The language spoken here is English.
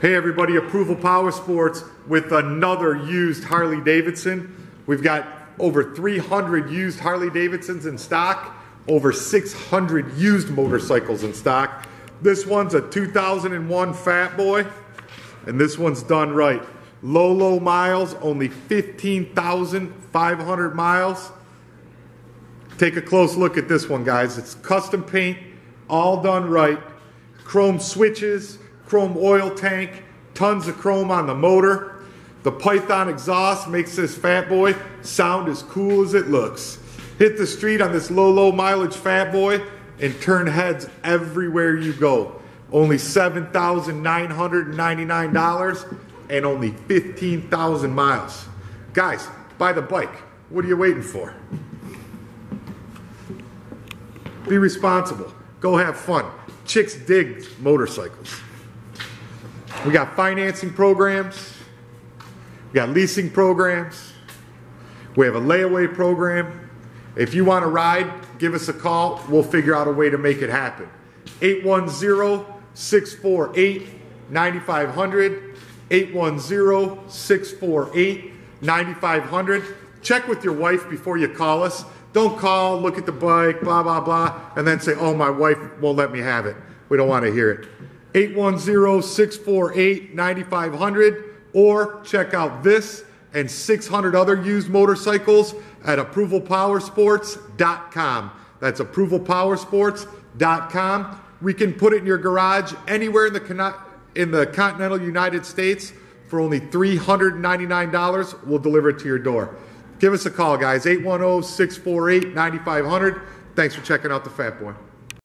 Hey everybody, Approval Power Sports with another used Harley Davidson. We've got over 300 used Harley Davidsons in stock, over 600 used motorcycles in stock. This one's a 2001 Fat Boy, and this one's done right. Low, low miles, only 15,500 miles. Take a close look at this one, guys. It's custom paint, all done right. Chrome switches, chrome oil tank, tons of chrome on the motor. The Python exhaust makes this fat boy sound as cool as it looks. Hit the street on this low, low mileage fat boy and turn heads everywhere you go. Only $7,999 and only 15,000 miles. Guys, buy the bike. What are you waiting for? Be responsible. Go have fun. Chicks dig motorcycles. We got financing programs. We got leasing programs. We have a layaway program. If you want to ride, give us a call. We'll figure out a way to make it happen. 810-648-9500. 810-648-9500. Check with your wife before you call us. Don't call, look at the bike, blah, blah, blah, and then say, oh, my wife won't let me have it. We don't want to hear it. 810-648-9500 or check out this and 600 other used motorcycles at approvalpowersports.com. That's approvalpowersports.com. We can put it in your garage anywhere in the in the continental United States for only $399. We'll deliver it to your door. Give us a call, guys. 810 648 9500. Thanks for checking out the Fat Boy.